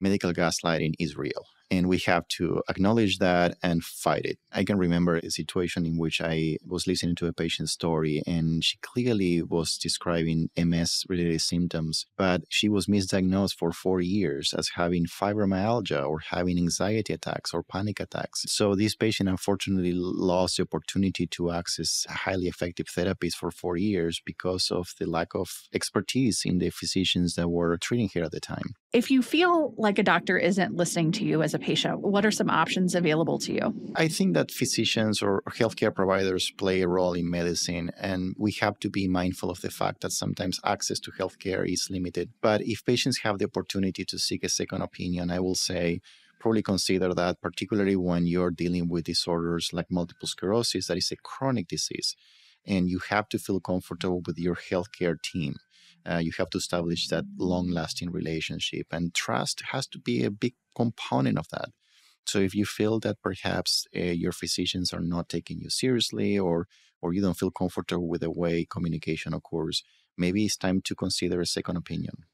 medical gaslighting is real and we have to acknowledge that and fight it. I can remember a situation in which I was listening to a patient's story and she clearly was describing MS related symptoms, but she was misdiagnosed for four years as having fibromyalgia or having anxiety attacks or panic attacks. So this patient unfortunately lost the opportunity to access highly effective therapies for four years because of the lack of expertise in the physicians that were treating her at the time. If you feel like a doctor isn't listening to you as a patient, what are some options available to you? I think that physicians or healthcare providers play a role in medicine, and we have to be mindful of the fact that sometimes access to healthcare is limited. But if patients have the opportunity to seek a second opinion, I will say, probably consider that, particularly when you're dealing with disorders like multiple sclerosis, that is a chronic disease. And you have to feel comfortable with your healthcare team uh, you have to establish that long lasting relationship. And trust has to be a big component of that. So if you feel that perhaps uh, your physicians are not taking you seriously or or you don't feel comfortable with the way communication occurs, maybe it's time to consider a second opinion.